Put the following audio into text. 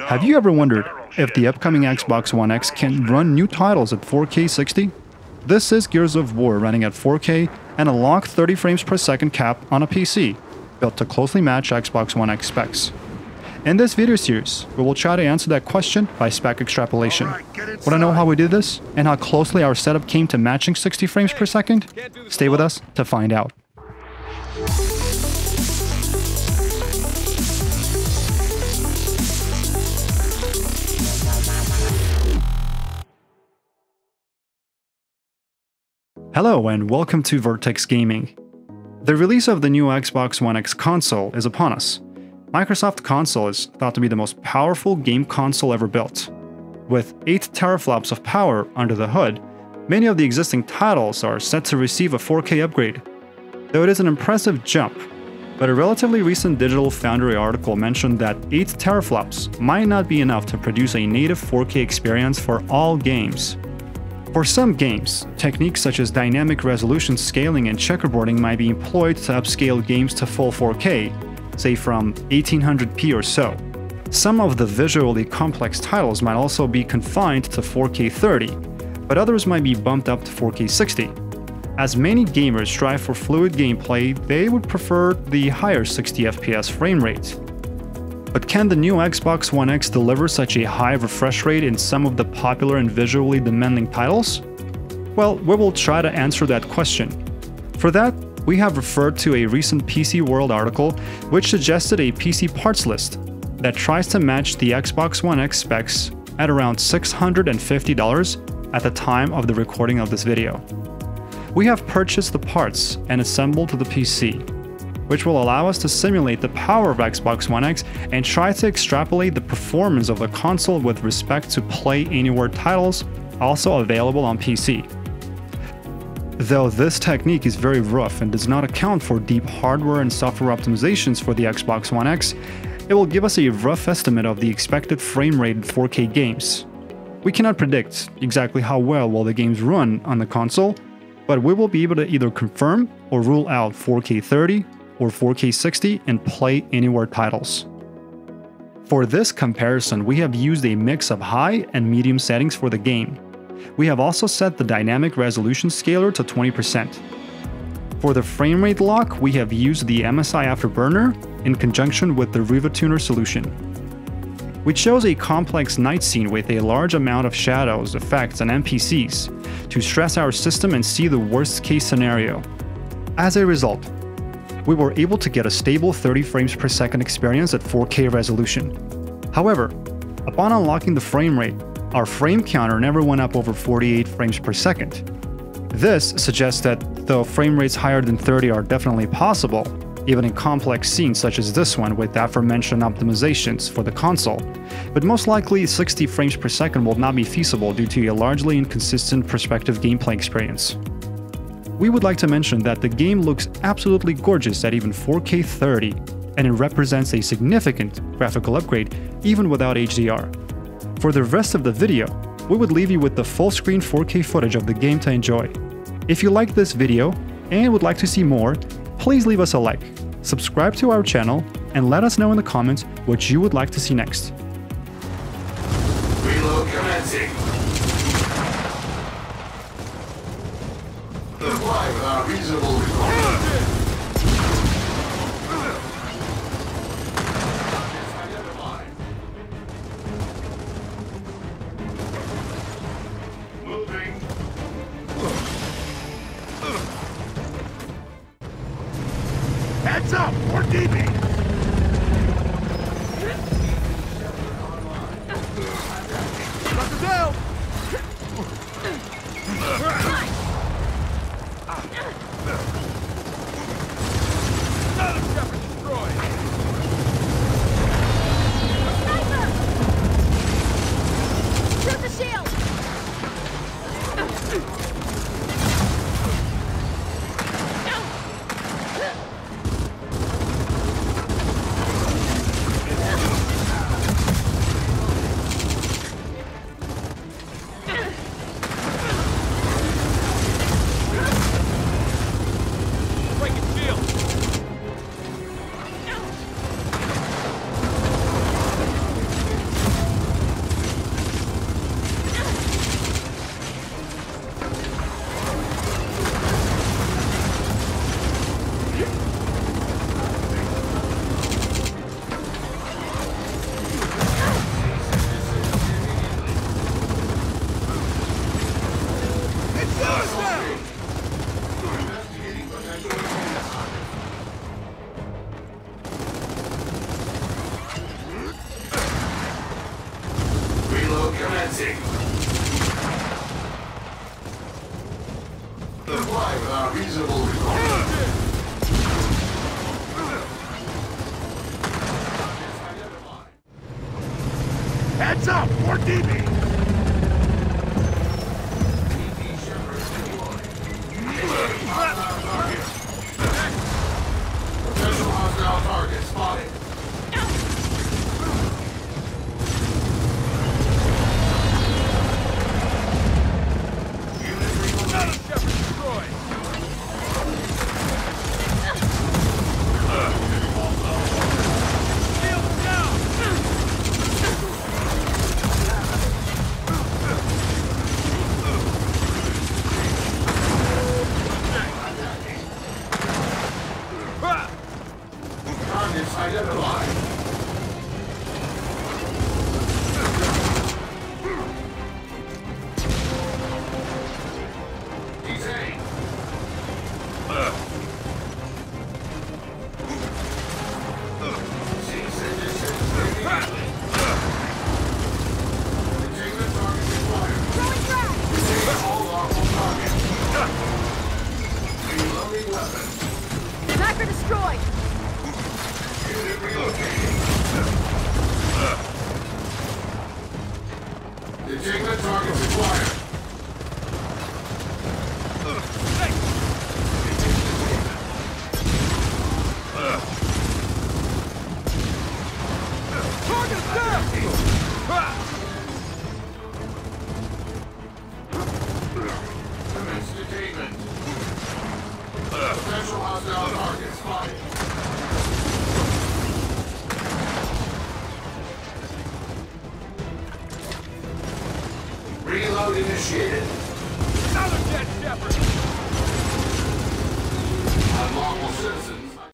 Have you ever wondered if the upcoming Xbox One X can run new titles at 4K 60? This is Gears of War running at 4K and a locked 30 frames per second cap on a PC, built to closely match Xbox One X specs. In this video series, we will try to answer that question by spec extrapolation. Want to know how we did this and how closely our setup came to matching 60 frames per second? Stay with us to find out. Hello and welcome to Vertex Gaming. The release of the new Xbox One X console is upon us. Microsoft Console is thought to be the most powerful game console ever built. With 8 teraflops of power under the hood, many of the existing titles are set to receive a 4K upgrade. Though it is an impressive jump, but a relatively recent Digital Foundry article mentioned that 8 teraflops might not be enough to produce a native 4K experience for all games. For some games, techniques such as dynamic resolution scaling and checkerboarding might be employed to upscale games to full 4K, say from 1800p or so. Some of the visually complex titles might also be confined to 4K 30, but others might be bumped up to 4K 60. As many gamers strive for fluid gameplay, they would prefer the higher 60 FPS frame rate. But can the new Xbox One X deliver such a high refresh rate in some of the popular and visually demanding titles? Well, we will try to answer that question. For that, we have referred to a recent PC World article which suggested a PC parts list that tries to match the Xbox One X specs at around $650 at the time of the recording of this video. We have purchased the parts and assembled the PC, which will allow us to simulate the power of Xbox One X and try to extrapolate the performance of the console with respect to Play Anywhere titles also available on PC. Though this technique is very rough and does not account for deep hardware and software optimizations for the Xbox One X, it will give us a rough estimate of the expected frame rate in 4K games. We cannot predict exactly how well will the games run on the console, but we will be able to either confirm or rule out 4K 30 or 4K 60 and Play Anywhere titles. For this comparison, we have used a mix of high and medium settings for the game. We have also set the dynamic resolution scaler to 20%. For the frame rate lock, we have used the MSI Afterburner in conjunction with the RivaTuner solution. We chose a complex night scene with a large amount of shadows, effects, and NPCs to stress our system and see the worst case scenario. As a result, we were able to get a stable 30 frames per second experience at 4K resolution. However, upon unlocking the frame rate, our frame counter never went up over 48 frames per second. This suggests that though frame rates higher than 30 are definitely possible, even in complex scenes such as this one with aforementioned optimizations for the console, but most likely 60 frames per second will not be feasible due to a largely inconsistent perspective gameplay experience we would like to mention that the game looks absolutely gorgeous at even 4K 30, and it represents a significant graphical upgrade even without HDR. For the rest of the video, we would leave you with the full screen 4K footage of the game to enjoy. If you liked this video and would like to see more, please leave us a like, subscribe to our channel, and let us know in the comments what you would like to see next. Comply with our reasonable requirements. Heads up! We're DB! Reload commencing. Comply with our reasonable requirements. Heads up! More DB! Containment targets acquired. Target down! Initiated. Another dead Shepherd! Unlawful citizen